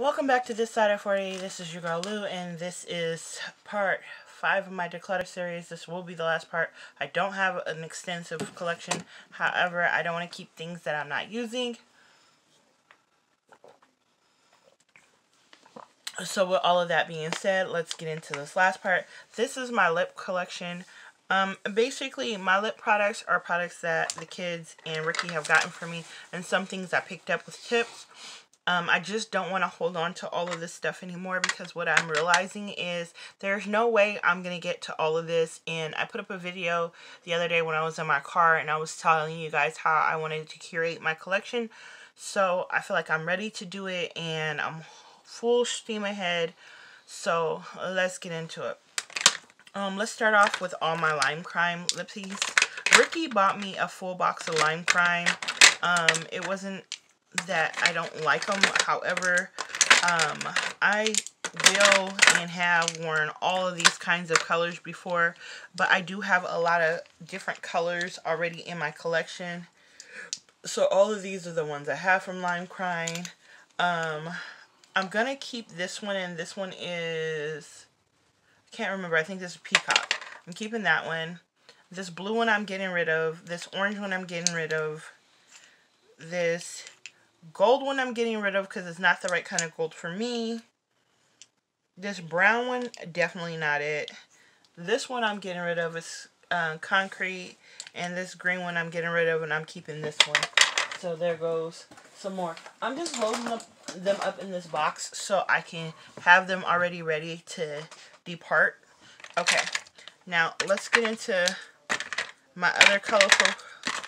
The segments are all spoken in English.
Welcome back to This Side of 40. This is your girl Lue, and this is part 5 of my Declutter series. This will be the last part. I don't have an extensive collection. However, I don't want to keep things that I'm not using. So with all of that being said, let's get into this last part. This is my lip collection. Um, basically, my lip products are products that the kids and Ricky have gotten for me, and some things I picked up with tips. Um, I just don't want to hold on to all of this stuff anymore because what I'm realizing is there's no way I'm going to get to all of this. And I put up a video the other day when I was in my car and I was telling you guys how I wanted to curate my collection. So I feel like I'm ready to do it and I'm full steam ahead. So let's get into it. Um, let's start off with all my Lime Crime lipsies. Ricky bought me a full box of Lime Crime. Um, it wasn't that I don't like them. However, um, I will and have worn all of these kinds of colors before, but I do have a lot of different colors already in my collection. So all of these are the ones I have from Lime Crime. Um, I'm going to keep this one, and this one is, I can't remember, I think this is Peacock. I'm keeping that one. This blue one I'm getting rid of. This orange one I'm getting rid of. This Gold one I'm getting rid of because it's not the right kind of gold for me. This brown one, definitely not it. This one I'm getting rid of is uh, concrete. And this green one I'm getting rid of and I'm keeping this one. So there goes some more. I'm just loading them, them up in this box so I can have them already ready to depart. Okay, now let's get into my other colorful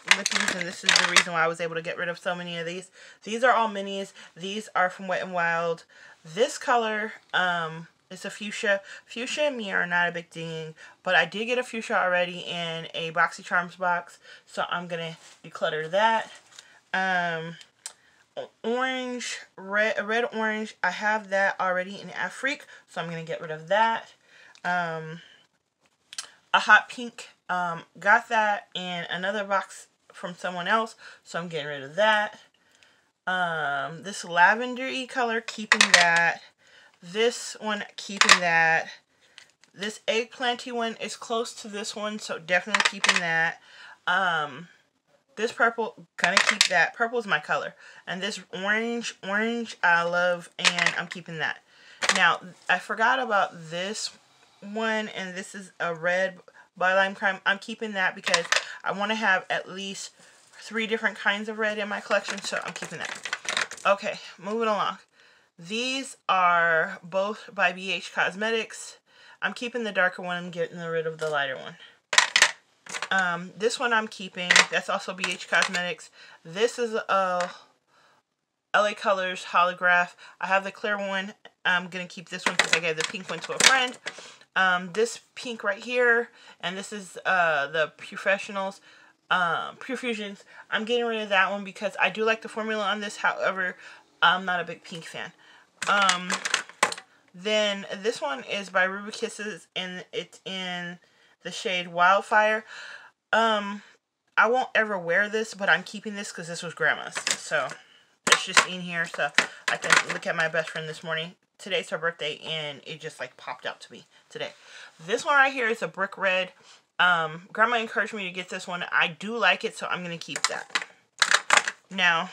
lippies, and this is the reason why I was able to get rid of so many of these. These are all minis. These are from Wet n Wild. This color um, is a fuchsia. Fuchsia and me are not a big thing, but I did get a fuchsia already in a BoxyCharms box, so I'm going to declutter that. Um, orange, red, red orange, I have that already in Afrique, so I'm going to get rid of that. Um, a hot pink, um, got that in another box from someone else, so I'm getting rid of that. Um, this lavender-y color, keeping that. This one, keeping that. This eggplanty one is close to this one, so definitely keeping that. Um, this purple, gonna keep that. Purple is my color. And this orange, orange, I love, and I'm keeping that. Now, I forgot about this one, and this is a red by Lime Crime. I'm keeping that because I want to have at least three different kinds of red in my collection, so I'm keeping that. Okay, moving along. These are both by BH Cosmetics. I'm keeping the darker one I'm getting rid of the lighter one. Um, this one I'm keeping. That's also BH Cosmetics. This is a LA Colors Holograph. I have the clear one. I'm going to keep this one because I gave the pink one to a friend um, this pink right here, and this is uh, the Professionals um. I'm getting rid of that one because I do like the formula on this. However, I'm not a big pink fan. Um, then this one is by Ruby Kisses, and it's in the shade Wildfire. Um, I won't ever wear this, but I'm keeping this because this was Grandma's. So, it's just in here so I can look at my best friend this morning today's her birthday and it just like popped out to me today. This one right here is a brick red. Um, grandma encouraged me to get this one. I do like it, so I'm going to keep that. Now,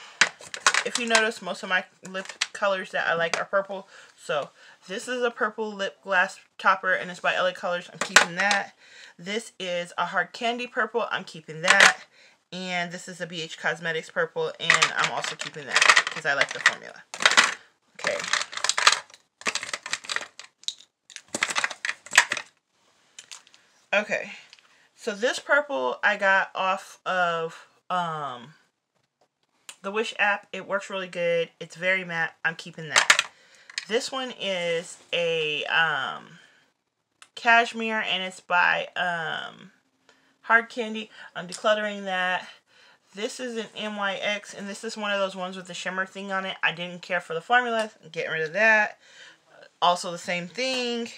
if you notice, most of my lip colors that I like are purple. So, this is a purple lip glass topper, and it's by LA Colors. I'm keeping that. This is a hard candy purple. I'm keeping that. And this is a BH Cosmetics purple, and I'm also keeping that because I like the formula. Okay, Okay. So this purple I got off of um, the Wish app. It works really good. It's very matte. I'm keeping that. This one is a um, cashmere and it's by um, Hard Candy. I'm decluttering that. This is an NYX and this is one of those ones with the shimmer thing on it. I didn't care for the formula. I'm getting rid of that. Also the same thing.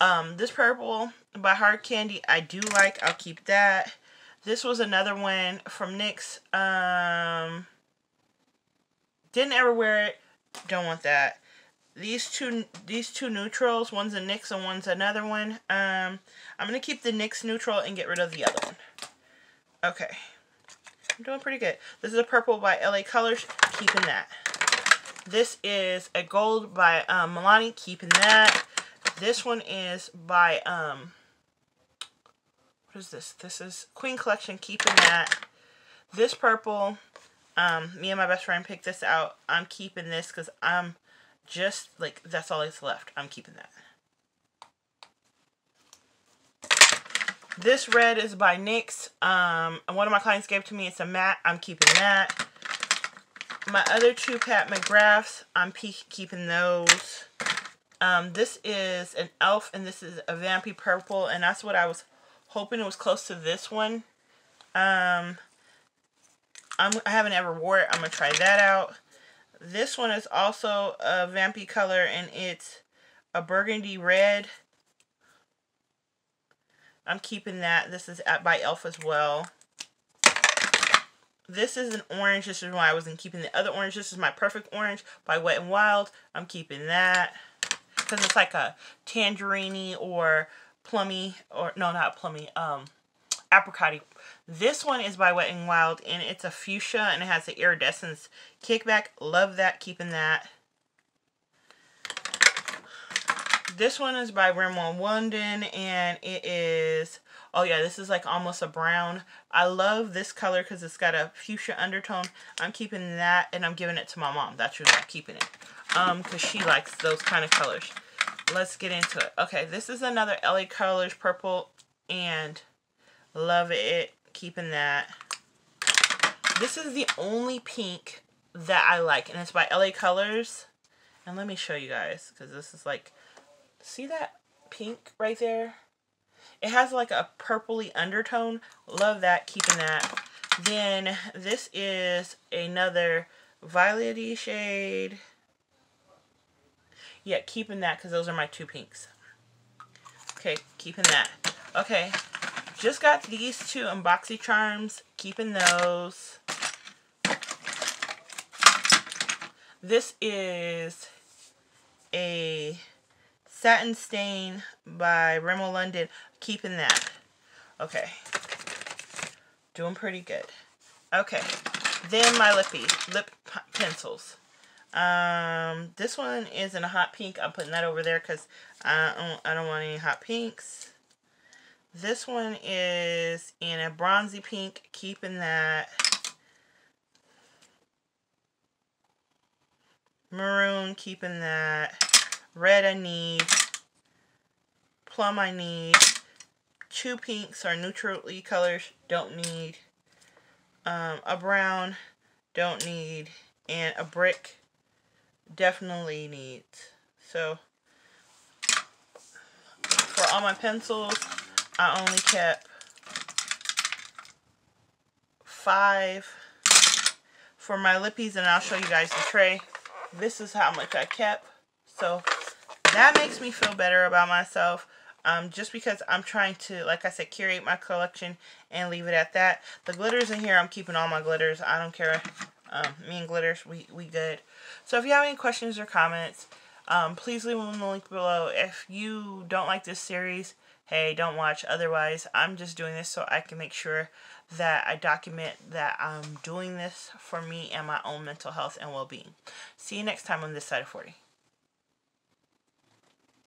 Um, this purple by Hard Candy, I do like. I'll keep that. This was another one from NYX. Um, didn't ever wear it. Don't want that. These two these two neutrals, one's a NYX and one's another one. Um, I'm going to keep the NYX neutral and get rid of the other one. Okay. I'm doing pretty good. This is a purple by LA Colors. Keeping that. This is a gold by um, Milani. Keeping that. This one is by, um, what is this? This is Queen Collection. Keeping that. This purple, um, me and my best friend picked this out. I'm keeping this because I'm just, like, that's all that's left. I'm keeping that. This red is by NYX. Um, one of my clients gave to me. It's a matte. I'm keeping that. My other two Pat McGraths, I'm keeping those. Um, this is an e.l.f. and this is a Vampy Purple. And that's what I was hoping it was close to this one. Um, I'm, I haven't ever wore it. I'm going to try that out. This one is also a Vampy color and it's a burgundy red. I'm keeping that. This is at by e.l.f. as well. This is an orange. This is why I wasn't keeping the other orange. This is my perfect orange by Wet and Wild. I'm keeping that. Because it's like a tangerine or plummy, or no, not plummy, um, apricot This one is by Wet n Wild, and it's a fuchsia, and it has the iridescence kickback. Love that, keeping that. This one is by Rimmel London, and it is, oh yeah, this is like almost a brown. I love this color because it's got a fuchsia undertone. I'm keeping that, and I'm giving it to my mom. That's I'm keeping it, um, because she likes those kind of colors. Let's get into it. Okay, this is another LA Colors purple, and love it. Keeping that. This is the only pink that I like, and it's by LA Colors. And let me show you guys, because this is like See that pink right there? It has like a purpley undertone. Love that, keeping that. Then this is another violety shade. Yeah, keeping that because those are my two pinks. Okay, keeping that. Okay, just got these two in BoxyCharms. Keeping those. This is a Satin Stain by Rimmel London. Keeping that. Okay. Doing pretty good. Okay. Then my lippy, lip pencils. Um, this one is in a hot pink. I'm putting that over there because I don't, I don't want any hot pinks. This one is in a bronzy pink. Keeping that. Maroon. Keeping that. Red I need. Plum I need. Two pinks are neutrally colors. Don't need. Um, a brown. Don't need. And a brick. Definitely needs. So, for all my pencils, I only kept five for my lippies and I'll show you guys the tray. This is how much I kept. So that makes me feel better about myself. Um, just because I'm trying to, like I said, curate my collection and leave it at that. The glitters in here, I'm keeping all my glitters. I don't care. Um, me and glitters, we, we good. So if you have any questions or comments, um, please leave them in the link below. If you don't like this series, hey, don't watch. Otherwise, I'm just doing this so I can make sure that I document that I'm doing this for me and my own mental health and well-being. See you next time on this side of 40.